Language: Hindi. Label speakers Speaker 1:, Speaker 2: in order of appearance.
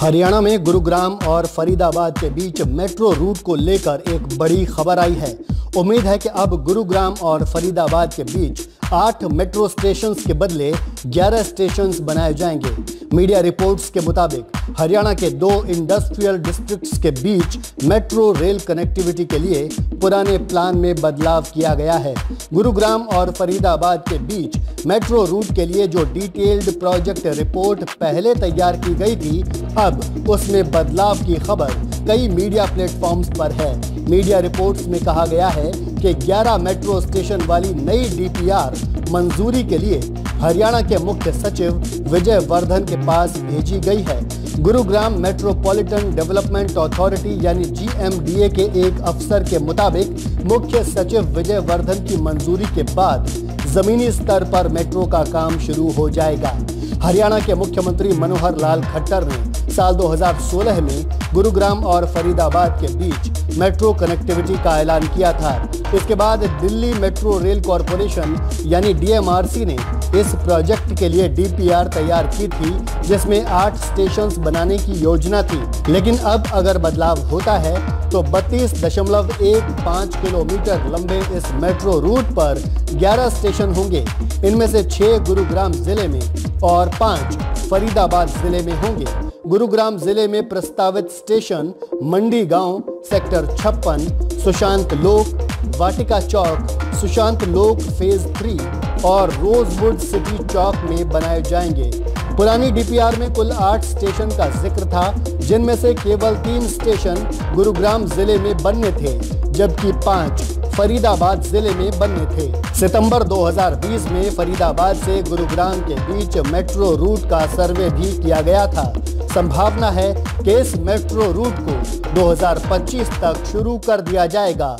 Speaker 1: हरियाणा में गुरुग्राम और फरीदाबाद के बीच मेट्रो रूट को लेकर एक बड़ी खबर आई है। उम्मीद है कि अब गुरुग्राम और फरीदाबाद के बीच आठ मेट्रो स्टेशन के बदले 11 स्टेशन बनाए जाएँगे। मीडिया रिपोर्ट्स के मुताबिक हरियाणा के दो इंडस्ट्रियल डिस्ट्रिक्ट्स के बीच मेट्रो रेल कनेक्टिविटी के लिए पुराने प्लान में बदलाव किया गया है। गुरुग्राम और फरीदाबाद के बीच मेट्रो रूट के लिए जो डिटेल्ड प्रोजेक्ट रिपोर्ट पहले तैयार की गई थी, अब उसमें बदलाव की खबर कई मीडिया प्लेटफॉर्म्स पर है। मीडिया रिपोर्ट्स में कहा गया है कि 11 मेट्रो स्टेशन वाली नई डीपीआर मंजूरी के लिए हरियाणा के मुख्य सचिव विजय वर्धन के पास भेजी गई है। गुरुग्राम मेट्रोपॉलिटन डेवलपमेंट अथॉरिटी यानी जीएमडीए के एक अफसर के मुताबिक मुख्य सचिव विजय वर्धन की मंजूरी के बाद जमीनी स्तर पर मेट्रो का काम शुरू हो जाएगा। हरियाणा के मुख्यमंत्री मनोहर लाल खट्टर ने साल 2016 में गुरुग्राम और फरीदाबाद के बीच मेट्रो कनेक्टिविटी का ऐलान किया था। इसके बाद दिल्ली मेट्रो रेल कॉरपोरेशन यानी डीएमआरसी ने इस प्रोजेक्ट के लिए डीपीआर तैयार की थी, जिसमें आठ स्टेशन बनाने की योजना थी। लेकिन अब अगर बदलाव होता है तो बत्तीस दशमलव एक पाँच किलोमीटर लंबे इस मेट्रो रूट पर 11 स्टेशन होंगे। इनमें से छह गुरुग्राम ज़िले में और पाँच फरीदाबाद ज़िले में होंगे। गुरुग्राम ज़िले में प्रस्तावित स्टेशन मंडी गाँव, सेक्टर छप्पन, सुशांत लोक, वाटिका चौक, सुशांत लोक फ़ेज़ थ्री और रोजवुड सिटी चौक में बनाए जाएँगे। पुरानी डीपीआर में कुल आठ स्टेशन का ज़िक्र था, जिनमें से केवल तीन स्टेशन गुरुग्राम ज़िले में बनने थे, जबकि पाँच फरीदाबाद ज़िले में बनने थे। सितंबर 2020 में फरीदाबाद से गुरुग्राम के बीच मेट्रो रूट का सर्वे भी किया गया था। संभावना है कि इस मेट्रो रूट को 2025 तक शुरू कर दिया जाएगा।